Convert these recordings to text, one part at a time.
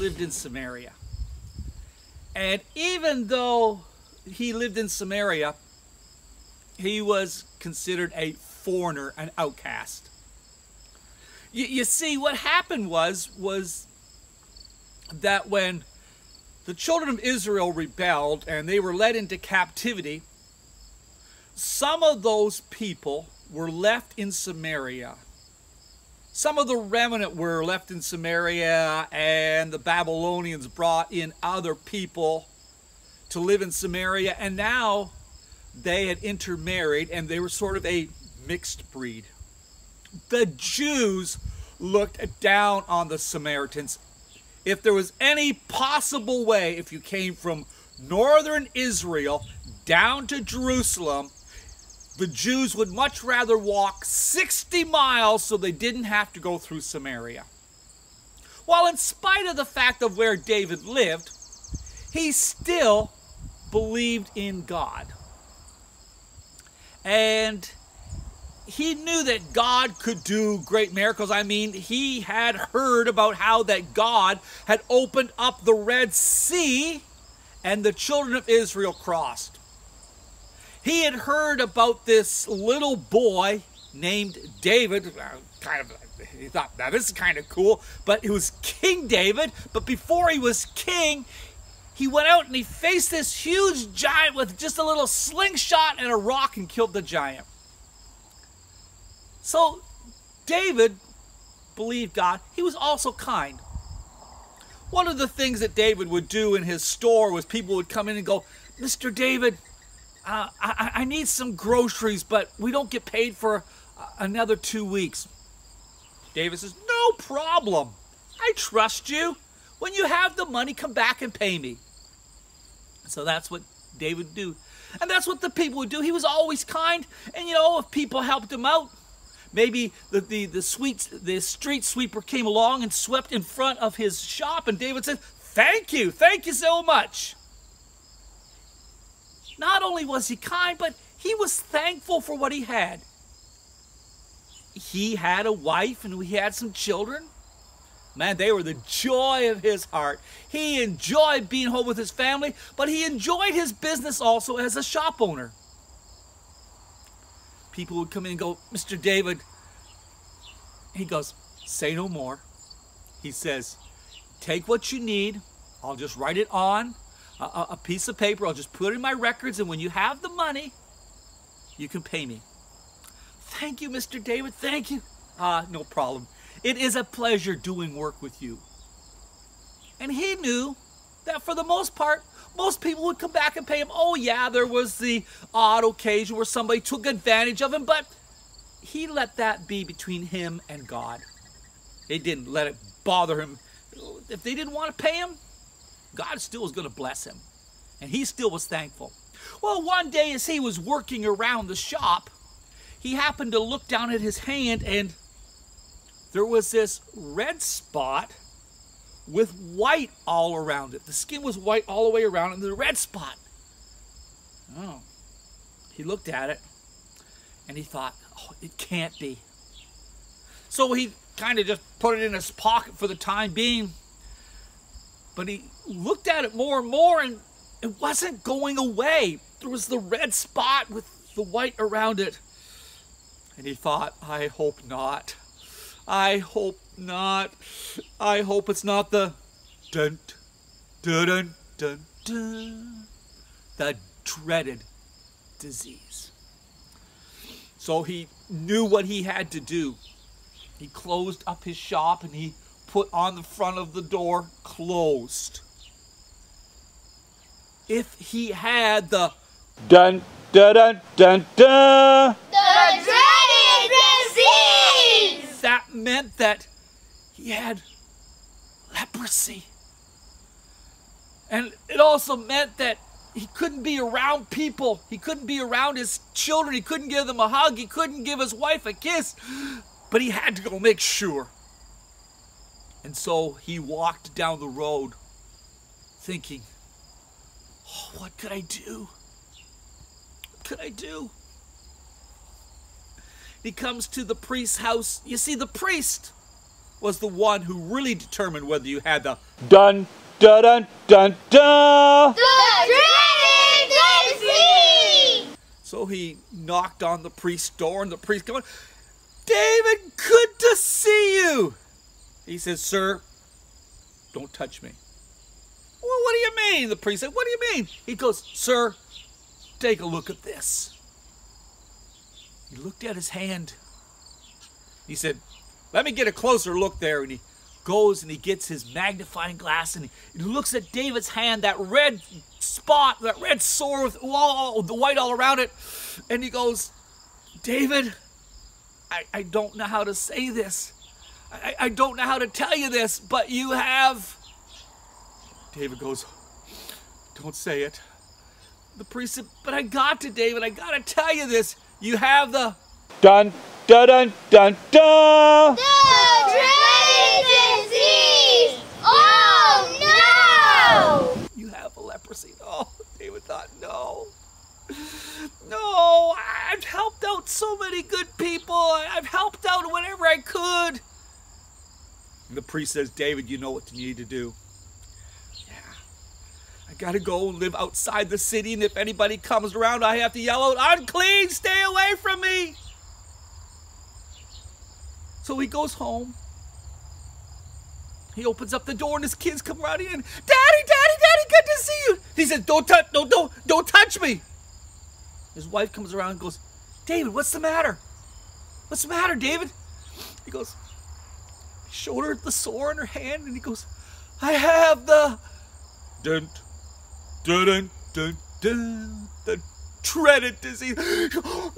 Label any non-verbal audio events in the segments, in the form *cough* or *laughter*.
lived in Samaria. And even though he lived in Samaria, he was considered a foreigner, an outcast. You, you see, what happened was was that when the children of Israel rebelled and they were led into captivity, some of those people were left in Samaria. Some of the remnant were left in Samaria, and the Babylonians brought in other people to live in Samaria, and now they had intermarried and they were sort of a mixed breed. The Jews looked down on the Samaritans. If there was any possible way, if you came from northern Israel down to Jerusalem, the Jews would much rather walk 60 miles so they didn't have to go through Samaria. While in spite of the fact of where David lived, he still believed in God. And he knew that God could do great miracles. I mean, he had heard about how that God had opened up the Red Sea and the children of Israel crossed. He had heard about this little boy named David, uh, kind of he thought, now this is kind of cool, but it was King David, but before he was king, he went out and he faced this huge giant with just a little slingshot and a rock and killed the giant. So David believed God. He was also kind. One of the things that David would do in his store was people would come in and go, Mr. David, uh, I, I, need some groceries, but we don't get paid for uh, another two weeks. David says, No problem. I trust you. When you have the money, come back and pay me. So that's what David would do. And that's what the people would do. He was always kind. And you know, if people helped him out, maybe the, the, the, sweet, the street sweeper came along and swept in front of his shop, and David said, Thank you, thank you so much. Not only was he kind, but he was thankful for what he had. He had a wife and he had some children. Man, they were the joy of his heart. He enjoyed being home with his family, but he enjoyed his business also as a shop owner. People would come in and go, Mr. David, he goes, say no more. He says, take what you need. I'll just write it on a, a piece of paper. I'll just put in my records, and when you have the money, you can pay me. Thank you, Mr. David. Thank you. Ah, no problem. It is a pleasure doing work with you. And he knew that for the most part, most people would come back and pay him. Oh, yeah, there was the odd occasion where somebody took advantage of him, but he let that be between him and God. He didn't let it bother him. If they didn't want to pay him, God still was going to bless him. And he still was thankful. Well, one day as he was working around the shop, he happened to look down at his hand and there was this red spot with white all around it. The skin was white all the way around and the red spot. Oh. He looked at it and he thought, oh, it can't be. So he kind of just put it in his pocket for the time being. But he looked at it more and more and it wasn't going away. There was the red spot with the white around it. And he thought, I hope not. I hope not. I hope it's not the dun dun dun dun dun the dreaded disease. So he knew what he had to do. He closed up his shop and he put on the front of the door closed. If he had the dun dun dun dun dun the dreaded disease, that meant that he had leprosy. And it also meant that he couldn't be around people. He couldn't be around his children. He couldn't give them a hug. He couldn't give his wife a kiss. But he had to go make sure. And so he walked down the road thinking, oh, what could I do? What could I do? He comes to the priest's house. You see, the priest was the one who really determined whether you had the Dun dun dun dun dun. The dreaded disease! So he knocked on the priest's door, and the priest going, David, good to see you. He says, Sir, don't touch me. Well, what do you mean? The priest said, What do you mean? He goes, Sir, take a look at this. He looked at his hand. He said, Let me get a closer look there. And he goes and he gets his magnifying glass and he, looks at David's hand, that red spot, that red sore with all, the white all around it. And he goes, David, I, I don't know how to say this. I, I don't know how to tell you this, but you have. David goes, Don't say it. The priest said, But I got to, David. I got to tell you this. You have the. Dun dun dun dun dun. The dreaded disease! Oh no! You have a leprosy. *laughs* Oh, David thought, No. No, I've helped out so many good people. I've helped out whenever I could. And the priest says, David, you know what you need to do. Yeah. I gotta go and live outside the city, and if anybody comes around, I have to yell out, unclean, stay away from me. So he goes home. He opens up the door and his kids come running in. Daddy, Daddy, Daddy, good to see you. He says, Don't touch, don't, don't, don't touch me. His wife comes around and goes, David, what's the matter? What's the matter, David? He goes, he showed her the sore in her hand, and he goes, I have the dun dun dun dun dun the dreaded disease. *gasps*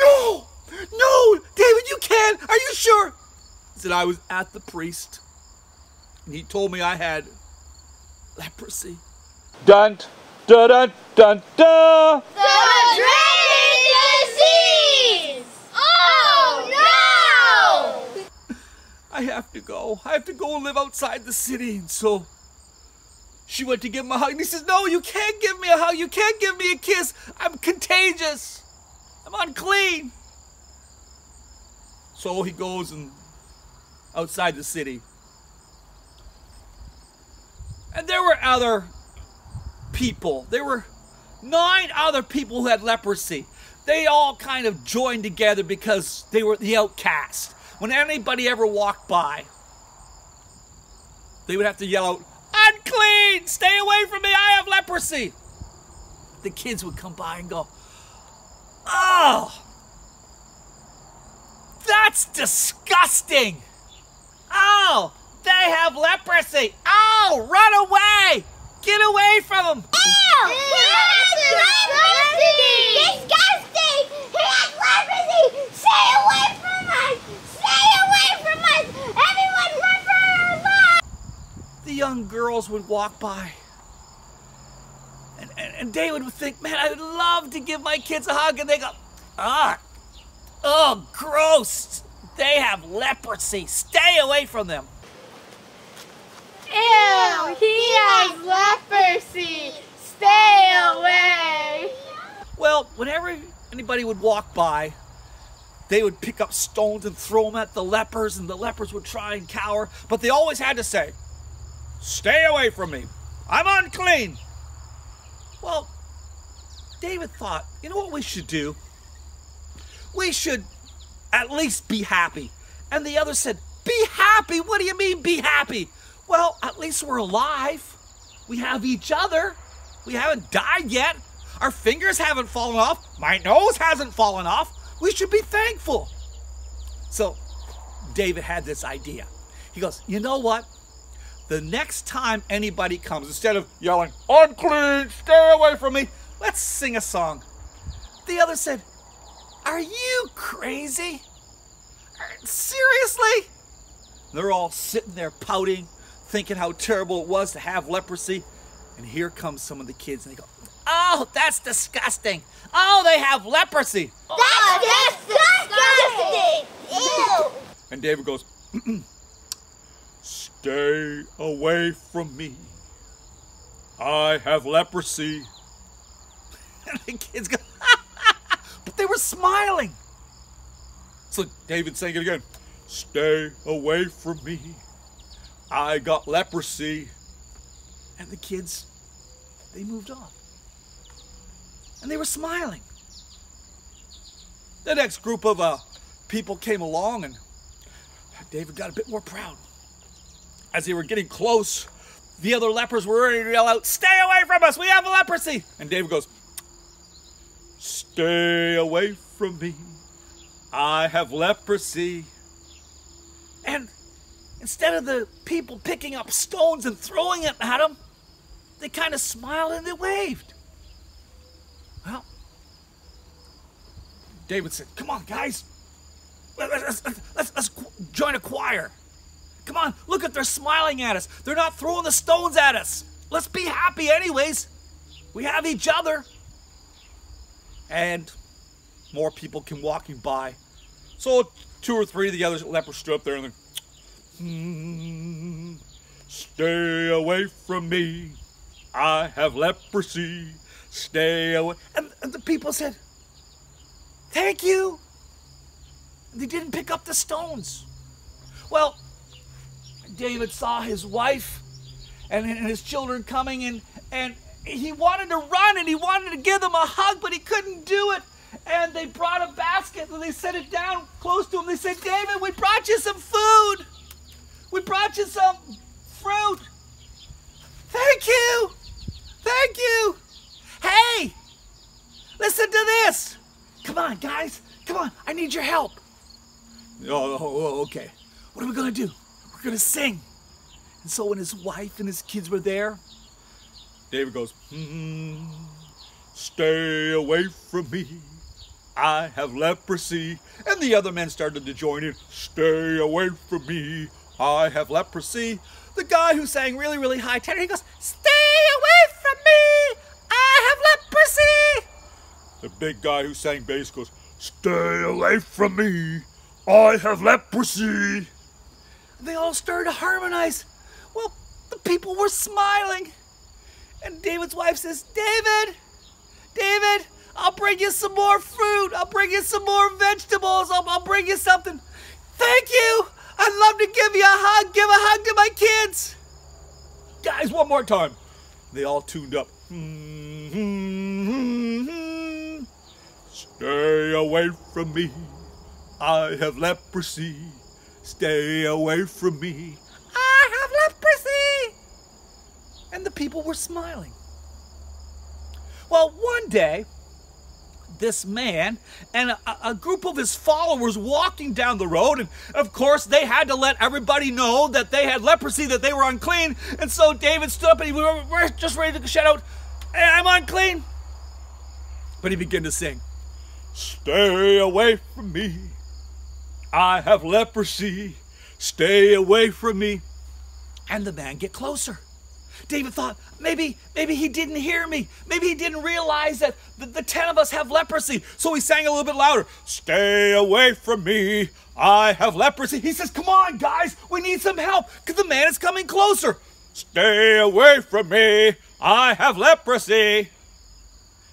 No! No! David, you can't! Are you sure? He said, I was at the priest, and he told me I had leprosy. Dun dun dun dun dun. The dreaded disease! Oh no! I have to go. I have to go and live outside the city. And so she went to give him a hug. And he says, No, you can't give me a hug. You can't give me a kiss. I'm contagious. I'm unclean. So he goes and outside the city. And there were other people. There were nine other people who had leprosy. They all kind of joined together because they were the outcast. When anybody ever walked by, they would have to yell out, Unclean! Stay away from me! I have leprosy! The kids would come by and go, Oh! That's disgusting! Oh! They have leprosy! Oh! Run away! Get away from them! Ew! He has leprosy! Disgusting! He has leprosy! Stay away from us! Stay away from us! Everyone run for your lives! The young girls would walk by. And, and, and David would think, man, I'd love to give my kids a hug. And they go, ah, oh, gross. They have leprosy. Stay away from them. Ew! He has leprosy! Stay away! Well, whenever anybody would walk by, they would pick up stones and throw them at the lepers, and the lepers would try and cower. But they always had to say, Stay away from me. I'm unclean. Well, David thought, you know what we should do? We should at least be happy. And the other said, Be happy? What do you mean, be happy? Well, at least we're alive. We have each other. We haven't died yet. Our fingers haven't fallen off. My nose hasn't fallen off. We should be thankful. So, David had this idea. He goes, You know what? The next time anybody comes, instead of yelling, Unclean, stay away from me, let's sing a song. The other said, Are you crazy? Seriously? They're all sitting there pouting, thinking how terrible it was to have leprosy. And here comes some of the kids, and they go, Oh, that's disgusting. Oh, they have leprosy. That's disgusting! Ew! And David goes, *clears throat* Stay away from me. I have leprosy. And *laughs* the kids go, *laughs* but they were smiling. So David saying it again, Stay away from me. I got leprosy. And the kids, they moved on. And they were smiling. The next group of uh, people came along, and David got a bit more proud. As they were getting close, the other lepers were ready to yell out, Stay away from us! We have leprosy! And David goes, Stay away from me. I have leprosy. And instead of the people picking up stones and throwing it at him, they kind of smiled and they waved. Well, David said, Come on, guys. Let's, let's, let's, let's join a choir. Come on, look at they're smiling at us. They're not throwing the stones at us. Let's be happy, anyways. We have each other. And more people came walking by. So two or three of the other lepers stood up there and hmm, stay away from me. I have leprosy. Stay away. And, and the people said, Thank you. They didn't pick up the stones. Well, David saw his wife and, and his children coming, and, and he wanted to run and he wanted to give them a hug, but he couldn't do it. And they brought a basket and they set it down close to him. They said, David, we brought you some food. We brought you some fruit. Thank you. Thank you. Hey, listen to this. Come on, guys. Come on. I need your help. Oh, oh, oh, okay. What are we going to do? To sing. And so when his wife and his kids were there, David goes, hmm, Stay away from me. I have leprosy. And the other men started to join in. Stay away from me. I have leprosy. The guy who sang really, really high tenor, he goes, Stay away from me. I have leprosy. The big guy who sang bass goes, Stay away from me. I have leprosy. They all started to harmonize. Well, the people were smiling. And David's wife says, David, David, I'll bring you some more fruit. I'll bring you some more vegetables. I'll, I'll bring you something. Thank you. I'd love to give you a hug. Give a hug to my kids. Guys, one more time. They all tuned up. Mm-hmm. Stay away from me. I have leprosy. Stay away from me. I have leprosy. And the people were smiling. Well, one day, this man and a, a, group of his followers walking down the road. And of course, they had to let everybody know that they had leprosy, that they were unclean. And so David stood up and he we're just ready to shout out, hey, I'm unclean. But he began to sing, Stay away from me. I have leprosy. Stay away from me. And the man get closer. David thought, maybe, maybe he didn't hear me. Maybe he didn't realize that the, the, ten of us have leprosy. So he sang a little bit louder. Stay away from me. I have leprosy. He says, come on, guys. We need some help because the man is coming closer. Stay away from me. I have leprosy.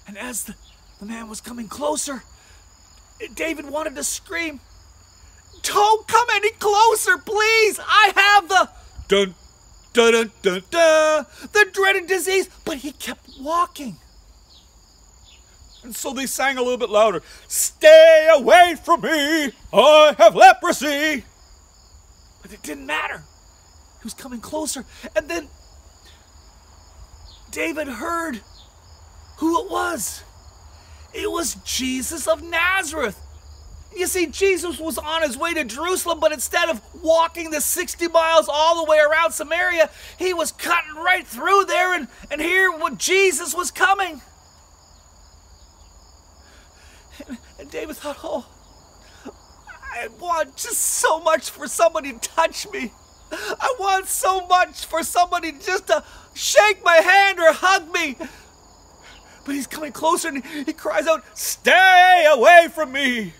And as the, the man was coming closer, David wanted to scream, Don't come any closer, please. I have the dun da da da da, the dreaded disease. But he kept walking. And so they sang a little bit louder Stay away from me, I have leprosy. But it didn't matter. He was coming closer. And then David heard who it was. It was Jesus of Nazareth. You see, Jesus was on his way to Jerusalem, but instead of walking the 60 miles all the way around Samaria, he was cutting right through there, and, and here when Jesus was coming. And, and David thought, oh, I want just so much for somebody to touch me. I want so much for somebody just to shake my hand or hug me. But he's coming closer and he cries out, Stay away from me!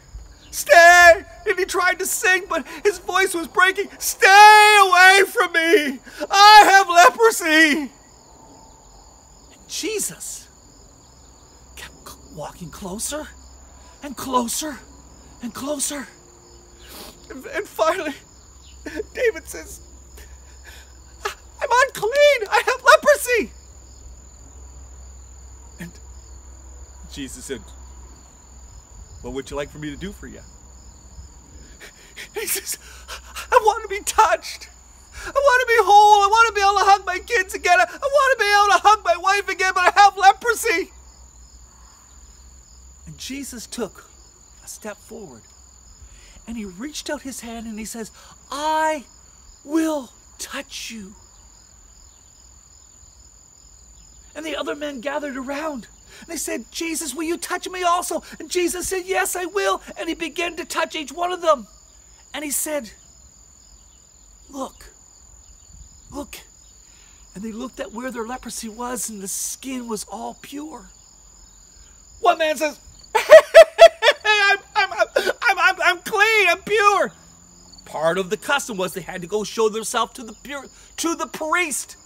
Stay! And he tried to sing, but his voice was breaking. Stay away from me! I have leprosy! And Jesus kept walking closer and closer and closer. And, and finally, David says, I'm unclean. I have leprosy. And Jesus said, What would you like for me to do for you? *laughs* He says, I want to be touched. I want to be whole. I want to be able to hug my kids again. I want to be able to hug my wife again, but I have leprosy. And Jesus took a step forward and he reached out his hand and he says, I will touch you. And the other men gathered around. They said, Jesus, will you touch me also? And Jesus said, Yes, I will. And he began to touch each one of them. And he said, Look, look. And they looked at where their leprosy was, and the skin was all pure. One man says, I'm, I'm, I'm, I'm, I'm clean, I'm pure. Part of the custom was they had to go show themselves to the pure, to the priest,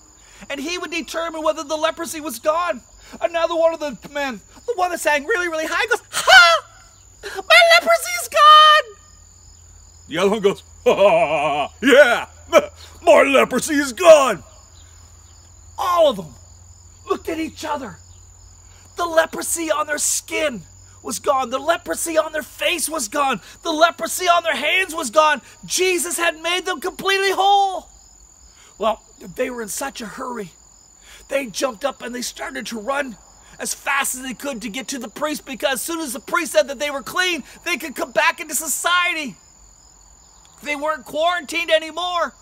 and he would determine whether the leprosy was gone. Another one of the men, the one that sang really, really high, goes, "Ha! My leprosy's gone!" The other one goes, "Ha! Yeah, my leprosy is gone." All of them looked at each other. The leprosy on their skin was gone. The leprosy on their face was gone. The leprosy on their hands was gone. Jesus had made them completely whole. Well, they were in such a hurry. They jumped up and they started to run as fast as they could to get to the priest because as soon as the priest said that they were clean, they could come back into society. They weren't quarantined anymore.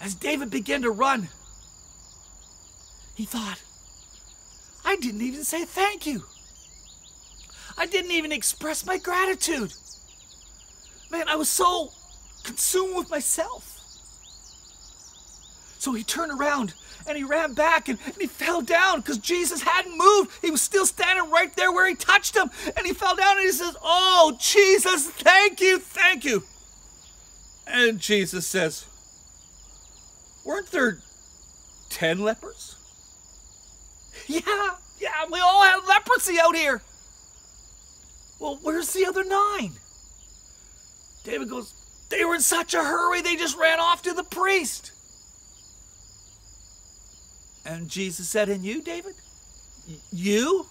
As David began to run, he thought, I didn't even say thank you. I didn't even express my gratitude. Man, I was so consumed with myself. So he turned around and he ran back and, and he fell down because Jesus hadn't moved. He was still standing right there where he touched him. And he fell down and he says, Oh, Jesus, thank you, thank you. And Jesus says, Weren't there 10 lepers? *laughs* Yeah, yeah, we all have leprosy out here. Well, where's the other nine? David goes, They were in such a hurry, they just ran off to the priest. And Jesus said, And you, David? You?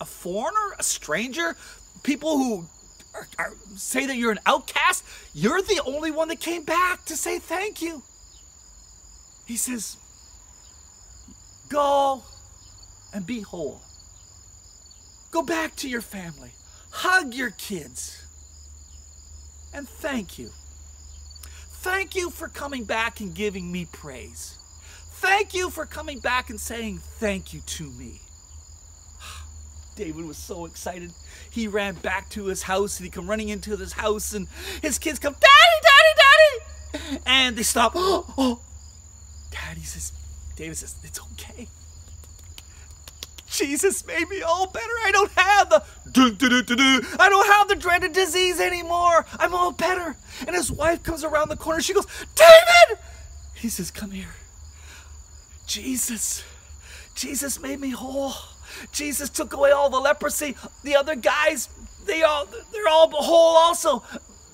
A foreigner? A stranger? People who are, are, say that you're an outcast? You're the only one that came back to say thank you. He says, Go and be whole. Go back to your family. Hug your kids. And thank you. Thank you for coming back and giving me praise. Thank you for coming back and saying thank you to me. *sighs* David was so excited. He ran back to his house and he come running into his house and his kids come, Daddy, Daddy, Daddy! And they stop. Oh, *gasps* oh. Daddy says, David says, it's okay. Jesus made me all better. I don't have the I don't have the dreaded disease anymore. I'm all better. And his wife comes around the corner. She goes, David! He says, Come here. Jesus. Jesus made me whole. Jesus took away all the leprosy. The other guys, they all they're all whole also.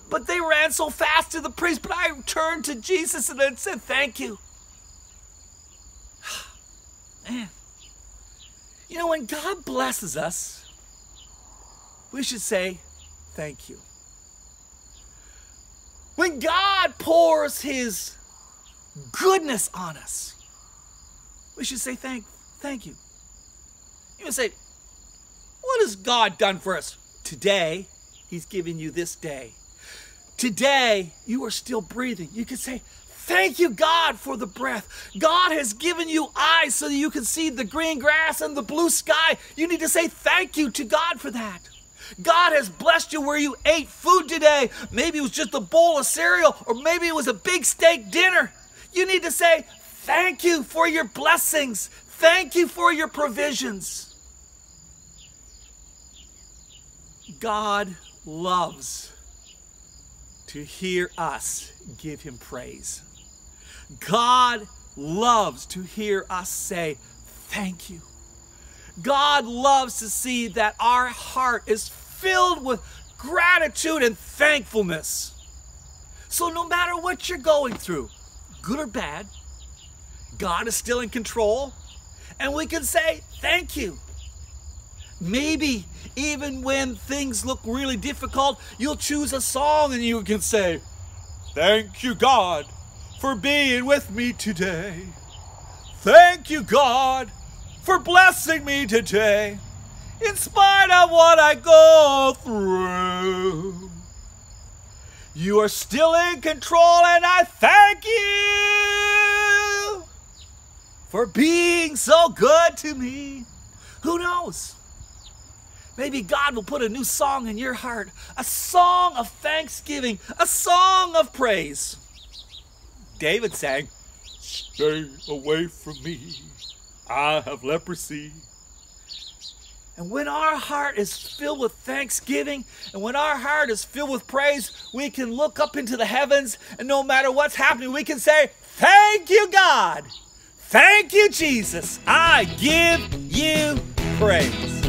But they ran so fast to the priest, but I turned to Jesus and said, Thank you. *sighs* Man. You know, when God blesses us, we should say, Thank you. When God pours His goodness on us, we should say, Thank, thank you. You would say, What has God done for us? Today, He's given you this day. Today, you are still breathing. You could say, Thank you, God, for the breath. God has given you eyes so that you can see the green grass and the blue sky. You need to say thank you to God for that. God has blessed you where you ate food today. Maybe it was just a bowl of cereal, or maybe it was a big steak dinner. You need to say thank you for your blessings. Thank you for your provisions. God loves to hear us give him praise. God loves to hear us say, Thank you. God loves to see that our heart is filled with gratitude and thankfulness. So, no matter what you're going through, good or bad, God is still in control and we can say thank you. Maybe even when things look really difficult, you'll choose a song and you can say, Thank you, God, for being with me today. Thank you, God, for blessing me today, in spite of what I go through. You are still in control, and I thank you for being so good to me. Who knows? Maybe God will put a new song in your heart, a song of thanksgiving, a song of praise. David sang, Stay away from me, I have leprosy. And when our heart is filled with thanksgiving and when our heart is filled with praise, we can look up into the heavens and no matter what's happening, we can say, Thank you, God. Thank you, Jesus. I give you praise.